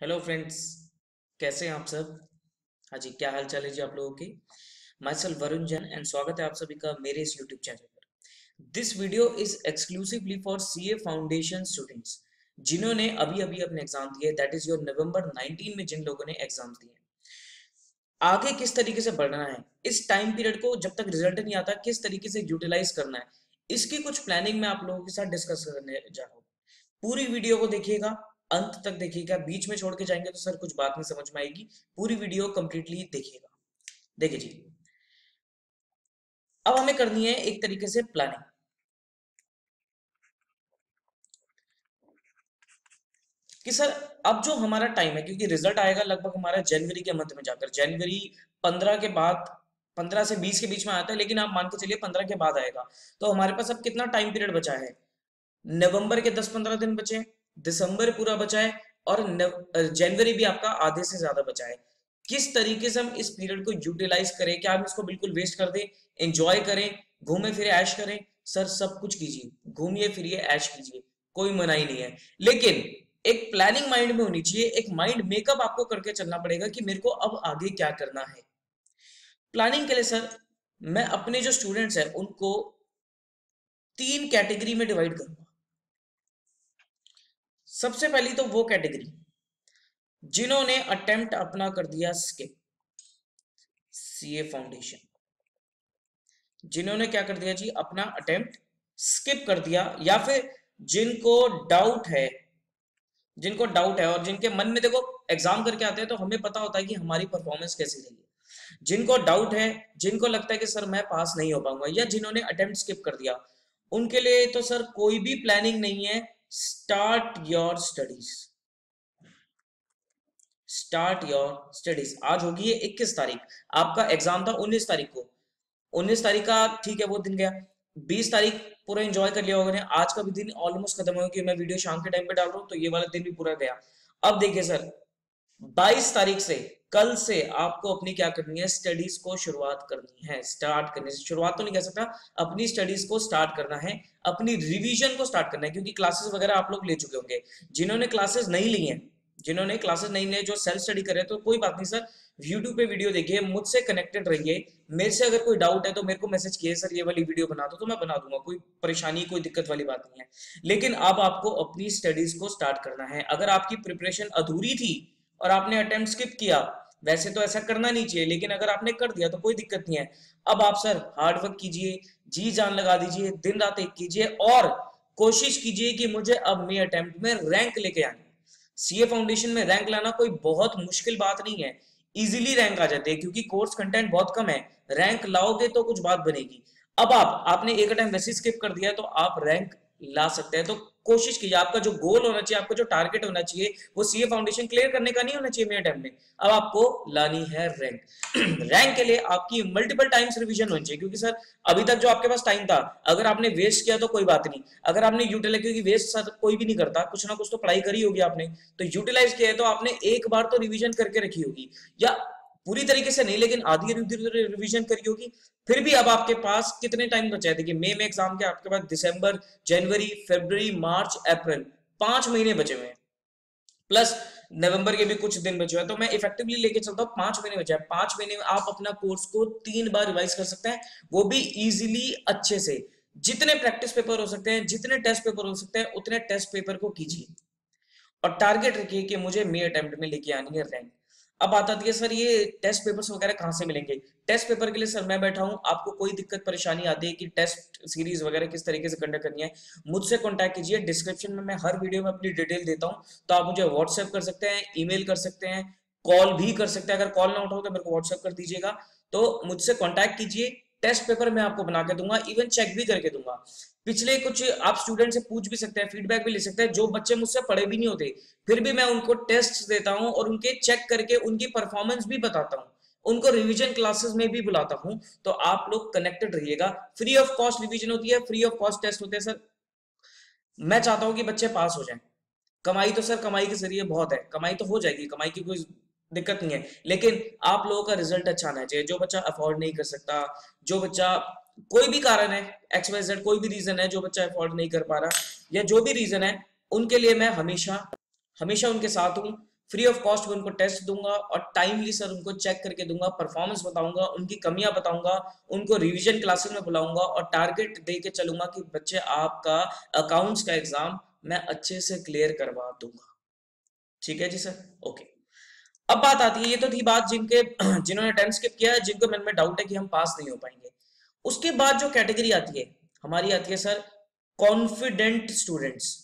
Hello friends कैसे हैं आप सब? हाँ जी, क्या हाल चाल है जी आप लोगों के? Myself Varun Jain and स्वागत है आप सभी का मेरे इस यूट्यूब चैनल पर। This video is exclusively for C A foundation students जिन्होंने अभी अभी अपने एग्ज़ाम दिए दैट इज़ योर नवंबर 19 में जिन लोगों ने एग्ज़ाम दिए आगे किस तरीके से बढ़ना है? इस टाइम पीरियड को जब तक रिज़ल्ट नहीं आता, किस तरीके से यूटिलाइज करना है? इसकी कुछ प्लानिंग मैं आप लोगों के साथ डिस्कस करने जा रहा हूँ। पूरी वीडियो को देखिएगा। अंत तक देखिएगा, बीच में छोड़ के जाएँगे तो सर कुछ बात नहीं समझ में आएगी। पूरी वीडियो कंप्लीटली देखिएगा। देखिए जी। अब हमें करनी है एक तरीके से प्लानिंग कि सर, अब जो हमारा टाइम है, क्योंकि रिज़ल्ट आएगा लगभग हमारा जनवरी के मंथ में जाकर। जनवरी पंद्रह के बाद, पंद्रह से बीस के बीच में आता है, लेकिन आप मान के चलिए पंद्रह के बाद आएगा। तो हमारे पास अब कितना टाइम पीरियड बचा है? नवंबर के दस पंद्रह दिन बचे दिसंबर पूरा बचा है और जनवरी भी आपका आधे से ज़्यादा बचा है। किस तरीके से हम इस पीरियड को यूटिलाइज करें, क्या हम इसको बिल्कुल वेस्ट कर दें, एंजॉय करें, घूमे फिरे, ऐश करें, सर, सब कुछ कीजिए, घूमिए फिरिए, ऐश कीजिए, कोई मनाही नहीं है। लेकिन एक प्लानिंग माइंड में होनी चाहिए, एक माइंड मेकअप आपको करके चलना पड़ेगा कि मेरे को अब आगे क्या करना है। प्लानिंग के लिए, सर, मैं अपने जो स्टूडेंट्स हैं, उनको तीन कैटेगरी में डिवाइड करूँगा सबसे पहली तो वो कैटेगरी जिन्होंने अटेम्प्ट अपना कर दिया स्किप सीए फाउंडेशन जिन्होंने क्या कर दिया जी? अपना अटेम्प्ट स्किप कर दिया, या फिर जिनको डाउट है, जिनको डाउट है, और जिनके मन में देखो एग्ज़ाम करके आते हैं तो हमें पता होता है कि हमारी परफॉर्मेंस कैसी रही है। जिनको डाउट है, जिनको लगता है कि सर मैं पास नहीं हो पाऊँगा, या जिन्होंने अटेम्प्ट स्किप कर दिया, उनके लिए तो सर कोई भी प्लानिंग नहीं है start your studies start your studies आज होगी ये इक्कीस तारीख। आपका एग्ज़ाम था उन्नीस तारीख को। उन्नीस तारीख का ठीक है, वो दिन गया। बीस तारीख पूरा एंजॉय कर लिया होगा आज का भी दिन ऑलमोस्ट खत्म हो गया मैं वीडियो शाम के टाइम पे डाल रहा हूँ तो ये वाला दिन भी पूरा गया। अब देखिए सर बाईस तारीख से, कल से आपको अपनी क्या करनी है स्टडीज़ को शुरुआत करनी है स्टार्ट करनी है। शुरुआत तो नहीं कह सकता, अपनी स्टडीज़ को स्टार्ट करना है, अपनी रिवीजन को स्टार्ट करना है, क्योंकि क्लासेस वगैरह आप लोग ले चुके होंगे। जिन्होंने क्लासेस नहीं ली हैं, जिन्होंने क्लासेस नहीं लिए, जो सेल्फ स्टडी करे तो कोई बात नहीं सर यूट्यूब पे वीडियो देखिए, मुझसे कनेक्टेड रहिए। मेरे से अगर कोई डाउट है तो मेरे को मैसेज किए, सर, ये वाली वीडियो बना दो तो मैं बना दूँगा, कोई परेशानी, कोई दिक्कत वाली बात नहीं है। लेकिन अब आपको अपनी स्टडीज़ को स्टार्ट करना है। अगर आपकी प्रिपरेशन अधूरी थी और आपने अटेम्प्ट स्किप किया। वैसे तो ऐसा करना नहीं चाहिए, लेकिन अगर आपने कर दिया तो कोई दिक्कत नहीं है। अब आप सर हार्ड वर्क कीजिए, जी जान लगा दीजिए, दिन रात एक कीजिए और कोशिश कीजिए कि मुझे अब मे अटेम्प्ट में रैंक लेके आनी सीए फाउंडेशन में रैंक लाना कोई बहुत मुश्किल बात नहीं है। इजीली रैंक आ जाते हैं, क्योंकि कोर्स कंटेंट बहुत कम है। रैंक लाओगे तो कुछ बात बनेगी। अब आप, आपने एक अटेम्प्ट वैसे स्किप कर दिया तो आप रैंक ला सकते हैं। तो कोशिश कीजिए आपका जो गोल होना चाहिए, आपका जो टारगेट होना चाहिए, वो सीए फाउंडेशन क्लियर करने का नहीं होना चाहिए मेरे टाइम में। अब आपको लानी है रैंक रैंक के लिए आपकी मल्टीपल टाइम्स रिवीजन होनी चाहिए, क्योंकि सर अभी तक जो आपके पास टाइम था, अगर आपने वेस्ट किया तो कोई बात नहीं। अगर आपने यूटिलाइज क्योंकि वेस्ट सर कोई भी नहीं करता, कुछ ना कुछ तो पढ़ाई करी होगी आपने। तो यूटिलाइज किया है तो आपने एक बार तो रिविजन करके रखी होगी। या पूरी तरीके से नहीं, लेकिन आधी रिवीजन करी होगी। फिर भी अब आपके पास कितने टाइम बचा है? देखिए मई में एग्ज़ाम के आपके पास दिसंबर जनवरी फरवरी मार्च अप्रैल पाँच महीने बचे हुए हैं। प्लस नवंबर के भी कुछ दिन बचे हुए तो मैं इफेक्टिवली लेके चलता हूँ, पाँच महीने बचे हैं। पाँच महीने में आप अपना कोर्स को तीन बार रिवाइज कर सकते हैं। वो भी इजीली अच्छे से। जितने प्रैक्टिस पेपर हो सकते हैं, जितने टेस्ट पेपर हो सकते हैं, उतने टेस्ट पेपर को कीजिए। और टारगेट रखिए कि मुझे मे अटेम्प्ट में लेके आनी है रैंक अब बात आती है सर ये टेस्ट पेपर्स वगैरह कहाँ से मिलेंगे? टेस्ट पेपर के लिए सर मैं बैठा हूँ, आपको कोई दिक्कत, परेशानी आती है कि टेस्ट सीरीज़ वगैरह किस तरीके से कंडक्ट करनी है, मुझसे कॉन्टैक्ट कीजिए। डिस्क्रिप्शन में मैं हर वीडियो में अपनी डिटेल देता हूँ तो आप मुझे व्हाट्सएप कर सकते हैं ईमेल कर सकते हैं कॉल भी कर सकते हैं। अगर कॉल ना उठाओ तो मेरे को व्हाट्सएप कर दीजिएगा। तो मुझसे कॉन्टैक्ट कीजिए टेस्ट पेपर मैं आपको बना के दूँगा इवन चेक भी करके दूँगा। पिछले कुछ आप स्टूडेंट से पूछ भी सकते हैं फीडबैक भी ले सकते हैं, जो बच्चे मुझसे पढ़े भी नहीं होते, फिर भी मैं उनको टेस्ट देता हूँ और उनके चेक करके उनकी परफॉर्मेंस भी बताता हूँ, उनको रिवीजन क्लासेस में भी बुलाता हूँ तो आप लोग कनेक्टेड रहिएगा। फ्री ऑफ़ कॉस्ट रिवीजन होती है फ्री ऑफ़ कॉस्ट टेस्ट होते हैं सर मैं चाहता हूँ कि बच्चे पास हो जाएँ। कमाई तो सर कमाई के ज़रिए बहुत है। कमाई तो हो जाएगी, कमाई की कोई दिक्कत नहीं है। लेकिन आप लोगों का रिज़ल्ट अच्छा आना चाहिए। जो बच्चा अफोर्ड नहीं कर सकता, जो बच्चा कोई भी कारण है एक्स वाई जेड कोई भी रीजन है जो बच्चा अफोर्ड नहीं कर पा रहा, या जो भी रीजन है, उनके लिए मैं हमेशा हमेशा उनके साथ हूँ। फ्री ऑफ़ कॉस्ट में उनको टेस्ट दूँगा और टाइमली सर उनको चेक करके दूँगा परफॉर्मेंस बताऊँगा, उनकी कमियाँ बताऊँगा, उनको रिवीजन क्लासेस में बुलाऊँगा और टारगेट दे के चलूँगा कि बच्चे आपका अकाउंट्स का एग्ज़ाम मैं अच्छे से क्लियर करवा दूँगा। ठीक है जी सर ओके अब बात आती है, ये तो थी बात जिनके, जिन्होंने टेंथ स्किप किया है, जिनको मन में डाउट है कि हम पास नहीं हो पाएँगे। उसके बाद जो कैटेगरी आती है, हमारी आती है सर कॉन्फिडेंट स्टूडेंट्स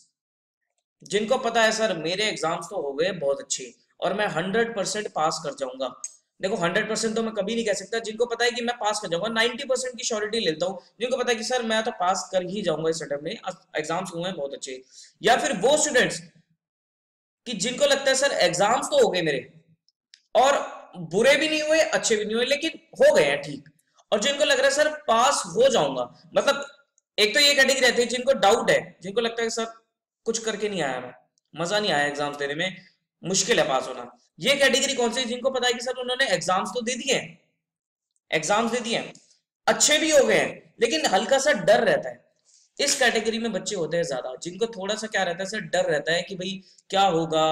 जिनको पता है सर, मेरे एग्ज़ाम्स तो हो गए बहुत अच्छे, और मैं हंड्रेड परसेंट पास कर जाऊँगा। देखो हंड्रेड परसेंट तो मैं कभी नहीं कह सकता, जिनको पता है कि मैं पास कर जाऊँगा नाइनटी परसेंट की श्योरिटी लेता हूँ। जिनको पता है कि सर, मैं तो पास कर ही जाऊँगा इस अटेम्प्ट में एग्ज़ाम्स हुए हैं बहुत अच्छे। या फिर वो स्टूडेंट्स कि जिनको लगता है, सर एग्ज़ाम्स तो हो गए मेरे, और बुरे भी नहीं हुए, अच्छे भी नहीं हुए, लेकिन हो गए हैं, ठीक। और जिनको लग रहा है, सर, पास हो जाऊँगा। मतलब एक तो ये कैटेगरी रहती है जिनको डाउट है, जिनको लगता है, सर, कुछ करके नहीं आया मैं। मज़ा नहीं आया एग्ज़ाम्स देने में। मुश्किल है पास होना। ये कैटेगरी कौन सी जिनको पता है कि, सर, उन्होंने एग्ज़ाम्स तो दे दिए एग्ज़ाम्स दे दिए अच्छे भी हो गए हैं, लेकिन हल्का सा डर रहता है। इस कैटेगरी में बच्चे होते हैं ज़्यादा। जिनको थोड़ा सा क्या रहता है, सर, डर रहता है कि भाई, क्या होगा?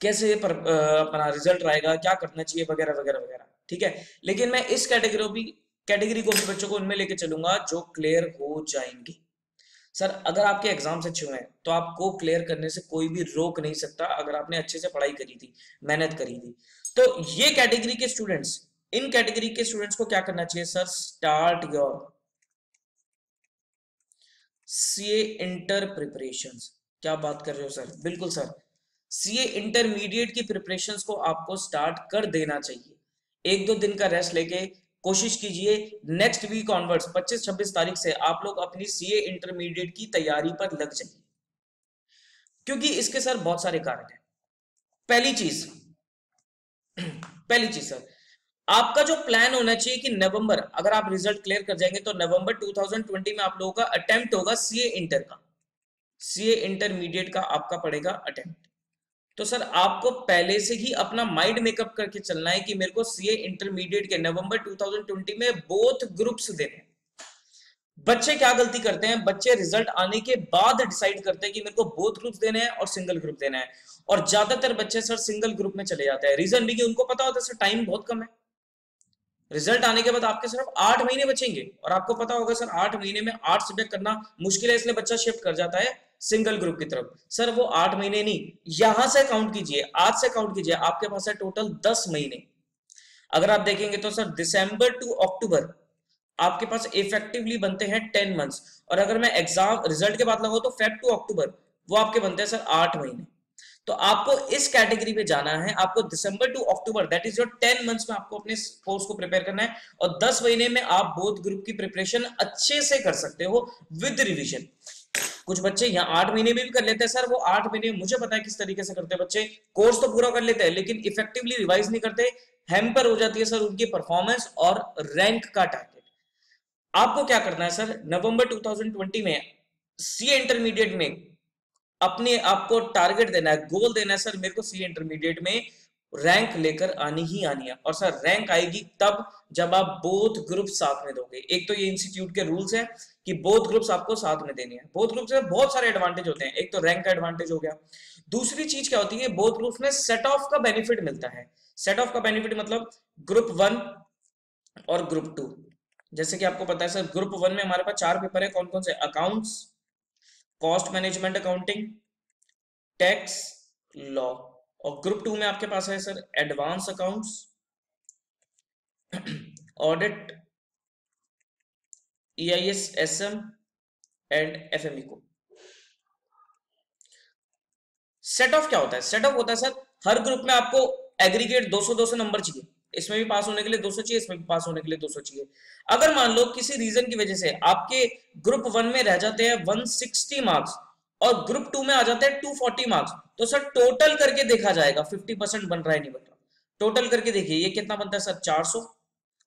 कैसे अपना रिज़ल्ट आएगा? क्या करना चाहिए? वगैरह वगैरह वगैरह। ठीक है? लेकिन मैं इस कैटेगरी कैटेगरी को भी बच्चों को उनमें लेके चलूँगा जो क्लियर हो जाएँगे। सर अगर आपके एग्ज़ाम्स अच्छे हुए हैं तो आपको क्लियर करने से कोई भी रोक नहीं सकता अगर आपने अच्छे से पढ़ाई करी थी, मेहनत करी थी। तो ये कैटेगरी के स्टूडेंट्स इन कैटेगरी के स्टूडेंट्स को क्या करना चाहिए sir start your CA inter preparation क्या बात कर रहे हो सर बिल्कुल सर सीए इंटरमीडिएट की प्रिपरेशन को आपको स्टार्ट कर देना चाहिए। एक दो दिन का रेस्ट लेके कोशिश कीजिए। नेक्स्ट वीक ऑनवर्ड्स 25-26 तारीख से आप लोग अपनी सीए इंटरमीडिएट की तैयारी पर लग जाइए। क्योंकि इसके सर बहुत सारे कारण हैं। पहली चीज़ पहली चीज़ सर आपका जो प्लान होना चाहिए कि नवंबर, अगर आप रिज़ल्ट क्लियर कर जाएँगे तो नवंबर 2020 में आप लोगों का अटेम्प्ट होगा सीए इंटर का। सीए इंटरमीडिएट का आपका पड़ेगा अटेम्प्ट तो सर, आपको पहले से ही अपना माइंड मेकअप करके चलना है कि मेरे को सीए इंटरमीडिएट के नवंबर 2020 में बोथ ग्रुप्स देने बच्चे क्या गलती करते हैं? बच्चे रिज़ल्ट आने के बाद डिसाइड करते हैं कि मेरे को बोथ ग्रुप्स देने हैं और सिंगल ग्रुप देना है। और ज़्यादातर बच्चे सर सिंगल ग्रुप में चले जाते हैं। रीजन भी कि उनको पता होता है, सर टाइम बहुत कम है। रिज़ल्ट आने के बाद आपके सिर्फ़ आठ महीने बचेंगे। और आपको पता होगा, सर, आठ महीने में आठ सब्जेक्ट करना मुश्किल है, इसलिए बच्चा शिफ्ट कर जाता है। सिंगल ग्रुप की तरफ़। सर, वो आठ महीने नहीं, यहाँ से काउंट कीजिए, आज से काउंट कीजिए, आपके पास है टोटल दस महीने। अगर आप देखेंगे तो सर दिसंबर टू अक्टूबर आपके पास इफेक्टिवली बनते हैं टेन मंथ्स और अगर मैं एग्ज़ाम रिज़ल्ट के बाद लगाऊ तो फेब टू अक्टूबर वो आपके बनते हैं सर आठ महीने। तो आपको इस कैटेगरी में जाना है, आपको December to October that is your ten months में आपको अपने कोर्स को प्रिपेयर करना है, और दस महीने में आप बोध ग्रुप की प्रिपरेशन अच्छे से कर सकते हो विद रिविजन कुछ बच्चे यहाँ आठ महीने में भी कर लेते हैं सर, वो आठ महीने मुझे पता है किस तरीके से करते हैं बच्चे। कोर्स तो पूरा कर लेते हैं, लेकिन इफेक्टिवली रिवाइज नहीं करते। हेम्पर हो जाती है सर उनकी परफॉर्मेंस और रैंक का। टारगेट आपको क्या करना है सर, नवंबर 2020 में सी इंटरमीडिएट में अपने आपको टारगेट देना है गोल देना है सर, मेरे को सी इंटरमीडिएट में रैंक लेकर आनी ही आनी है। और सर रैंक आएगी तब जब आप बोथ ग्रुप साथ में दोगे। एक तो ये इंस्टीट्यूट के रूल्स है कि बोथ ग्रुप्स आपको साथ में देनी है। बोथ ग्रुप से बहुत सारे एडवांटेज होते हैं। एक तो रैंक का एडवांटेज हो गया। दूसरी चीज़ क्या होती है? बोथ ग्रुप में सेट ऑफ़ का बेनिफिट मिलता है। सेट ऑफ़ का बेनिफिट मतलब ग्रुप वन और ग्रुप टू जैसे कि आपको पता है सर ग्रुप वन में हमारे पास चार पेपर है। कौन कौन से? Accounts cost management accounting tax law और ग्रुप टू में आपके पास है sir advance accounts, audit E I S S M and F M को। सेट ऑफ़ क्या होता है? सेट ऑफ़ होता है सर, हर ग्रुप में आपको एग्रीगेट 200 200 नंबर चाहिए। इसमें भी पास होने के लिए 200 चाहिए, इसमें भी पास होने के लिए 200 चाहिए। अगर मान लो किसी रीजन की वजह से आपके ग्रुप वन में रह जाते हैं 160 मार्क्स और ग्रुप टू में आ जाते हैं 240 मार्क्स तो सर टोटल करके देखा जाएगा 50 परसेंट बन रहा है नहीं बन रहा। टोटल करके देखिए, ये कितना बनता है सर 400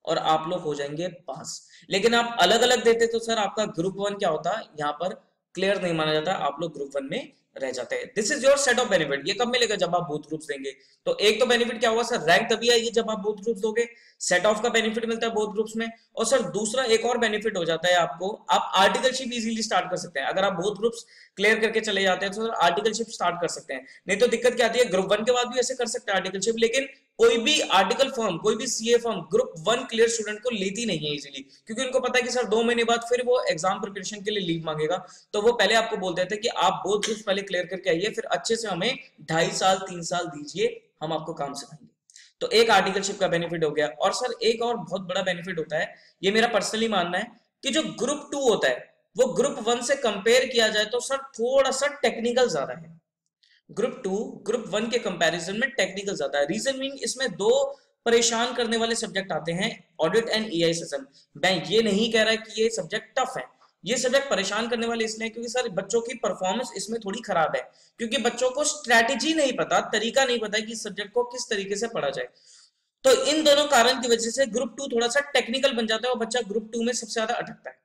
और आप लोग हो जाएँगे पास लेकिन आप अलग अलग देते तो सर आपका ग्रुप वन क्या होता? यहाँ पर क्लियर नहीं माना जाता। आप लोग ग्रुप वन में रह जाते हैं। This is your set off benefit ये कब मिलेगा? जब आप बूथ ग्रुप्स देंगे। तो एक तो बेनिफिट क्या होगा सर रैंक तभी आएगी जब आप बूथ ग्रुप्स दोगे। सेट ऑफ़ का बेनिफिट मिलता है बूथ ग्रुप्स में। और सर दूसरा एक और बेनिफिट हो जाता है आपको। आप आर्टिकलशिप इजीली स्टार्ट कर सकते हैं। अगर आप बूथ ग्रुप्स क्लियर करके चले जाते हैं तो सर आर्टिकलशिप स्टार्ट कर सकते हैं। नहीं तो दिक्कत क्या आती है? ग्रुप वन के बाद भी ऐसे कर सकते हैं आर्टिकलशिप लेकिन कोई भी आर्टिकल फर्म कोई भी CA firm group one clear student को लेती नहीं है इजीली क्योंकि उनको पता है कि सर, दो महीने बाद फिर वो एग्ज़ाम प्रिपरेशन के लिए लीव मांगेगा। तो वो पहले आपको बोल देते हैं कि आप बोथ ग्रुप पहले क्लियर करके आइए, फिर अच्छे से हमें ढाई साल, तीन साल दीजिए, हम आपको काम सिखाएँगे। तो एक आर्टिकलशिप का बेनिफिट हो गया। और सर, एक और बहुत बड़ा बेनिफिट होता है, ये मेरा पर्सनली मानना है कि जो ग्रुप टू होता है, वो ग्रुप वन से कंपेयर किया जाए तो सर, थोड़ा सा टेक्निकल ज़्यादा है। ग्रुप टू, ग्रुप वन के कंपैरिजन में टेक्निकल ज़्यादा है। रीजन मीन इसमें दो परेशान करने वाले सब्जेक्ट आते हैं ऑडिट एंड ई सिस्टम मैं ये नहीं कह रहा है कि ये सब्जेक्ट टफ है। ये सब्जेक्ट परेशान करने वाले इसलिए क्योंकि सर, बच्चों की परफॉर्मेंस इसमें थोड़ी खराब है। क्योंकि बच्चों को स्ट्रैटेजी नहीं पता, तरीका नहीं पता कि सब्जेक्ट को किस तरीके से पढ़ा जाए। तो इन दोनों कारण की वजह से ग्रुप टू थोड़ा सा टेक्निकल बन जाता है और बच्चा ग्रुप टू में सबसे ज़्यादा अटकता है।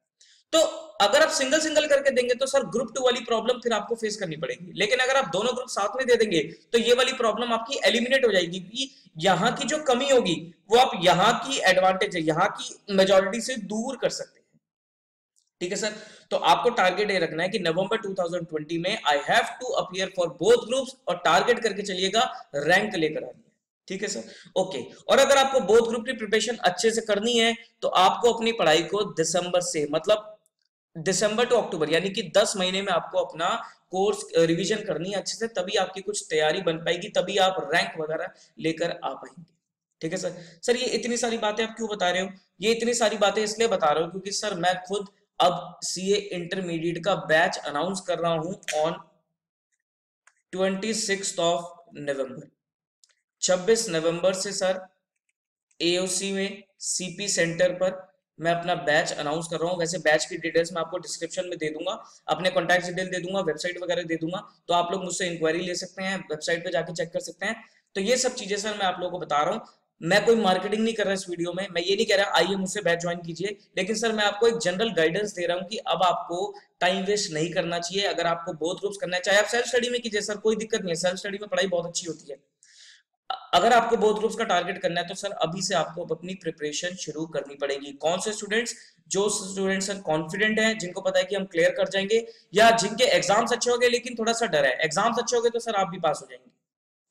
तो अगर आप सिंगल सिंगल करके देंगे तो सर ग्रुप टू वाली प्रॉब्लम फिर आपको फेस करनी पड़ेगी। लेकिन अगर आप दोनों ग्रुप साथ में दे देंगे तो ये वाली प्रॉब्लम आपकी एलिमिनेट हो जाएगी कि यहाँ की जो कमी होगी, वो आप यहाँ की एडवांटेज है, यहाँ की मेजोरिटी से दूर कर सकते हैं। ठीक है सर? तो आपको टारगेट ये रखना है कि नवंबर 2020 में I have to appear for both groups और टारगेट करके चलिएगा रैंक लेकर आनी है। ठीक है सर? ओके और अगर आपको बोथ ग्रुप की प्रिपरेशन अच्छे से करनी है तो आपको अपनी पढ़ाई को दिसंबर से मतलब दिसंबर टू अक्टूबर, यानी कि 10 महीने में आपको अपना कोर्स रिवीजन करनी है अच्छे से, तभी आपकी कुछ तैयारी बन पाएगी, तभी आप रैंक वगैरह लेकर आ पाएँगे। ठीक है सर? सर, ये इतनी सारी बातें आप क्यों बता रहे हो? ये इतनी सारी बातें इसलिए बता रहे हो क्योंकि सर, मैं खुद अब सीए इंटरमीडिएट का बैच अनाउंस कर रहा हूँ ऑन ट्वेंटी ऑफ़ नवंबर 26 नवंबर से सर एओसी में सीपी सेंटर पर मैं अपना बैच अनाउंस कर रहा हूँ। वैसे बैच की डिटेल्स मैं आपको डिस्क्रिप्शन में दे दूँगा। अपने कॉन्टैक्ट डिटेल दे दूँगा वेबसाइट वगैरह दे दूँगा। तो आप लोग मुझसे इंक्वायरी ले सकते हैं वेबसाइट पे जाके चेक कर सकते हैं। तो ये सब चीज़ें सर मैं आप लोगों को बता रहा हूँ। मैं कोई मार्केटिंग नहीं कर रहा इस वीडियो में। मैं ये नहीं कह रहा, आइए मुझसे बैच ज्वाइन कीजिए। लेकिन सर मैं आपको एक जनरल गाइडेंस दे रहा हूँ कि अब आपको टाइम वेस्ट नहीं करना चाहिए। अगर आपको बहुत ग्रुप्स करना है, चाहे आप सेल्फ स्टडी में कीजिए सर कोई दिक्कत नहीं है। सेल्फ स्टडी में पढ़ाई बहुत अच्छी होती है। अगर आपको बोथ ग्रुप्स का टारगेट करना है तो सर अभी से आपको अपनी प्रिपरेशन शुरू करनी पड़ेगी। कौन से स्टूडेंट्स जो स्टूडेंट्स सर कॉन्फिडेंट हैं, जिनको पता है कि हम क्लियर कर जाएँगे, या जिनके एग्ज़ाम्स अच्छे हो गए, लेकिन थोड़ा सा डर है। एग्ज़ाम्स अच्छे हो गए तो सर आप भी पास हो जाएँगे।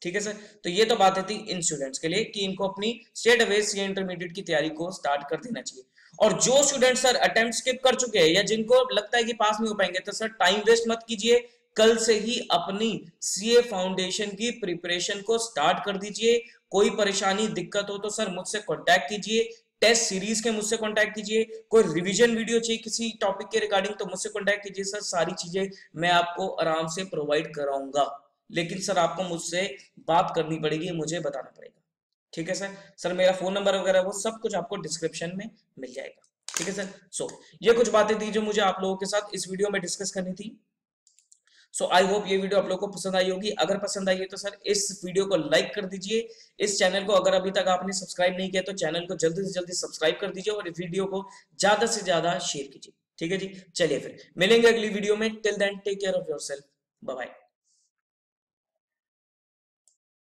ठीक है सर तो ये तो बात थी इन स्टूडेंट्स के लिए कि इनको अपनी स्टेट अवेज सी इंटरमीडिएट की तैयारी को स्टार्ट कर देना चाहिए। और जो स्टूडेंट सर अटेम्प्ट स्किप कर चुके हैं, या जिनको लगता है कि पास नहीं हो पाएँगे तो सर टाइम वेस्ट मत कीजिए। कल से ही अपनी सीए फाउंडेशन की प्रिपरेशन को स्टार्ट कर दीजिए। कोई परेशानी, दिक्कत हो तो सर मुझसे कांटेक्ट कीजिए। टेस्ट सीरीज़ के मुझसे कांटेक्ट कीजिए। कोई रिवीजन वीडियो चाहिए किसी टॉपिक के रिगार्डिंग तो मुझसे कांटेक्ट कीजिए सर। सारी चीज़ें मैं आपको आराम से प्रोवाइड कराऊँगा। लेकिन सर आपको मुझसे बात करनी पड़ेगी, मुझे बताना पड़ेगा। ठीक है सर? सर, मेरा फ़ोन नंबर वगैरह वो सब कुछ आपको डिस्क्रिप्शन में मिल जाएगा। ठीक है सर? सो ये कुछ बातें थी जो मुझे आप लोगों के साथ इस वीडियो में डिस्कस करनी थी। सो आई होप ये वीडियो आप लोग को पसंद आई होगी। अगर पसंद आई है तो सर, इस वीडियो को लाइक कर दीजिए। इस चैनल को अगर अभी तक आपने सब्सक्राइब नहीं किया तो चैनल को जल्दी से जल्दी सब्सक्राइब कर दीजिए और वीडियो को ज़्यादा से ज़्यादा शेयर कीजिए। ठीक है जी? चलिए फिर, मिलेंगे अगली वीडियो में। Till then take care of yourself bye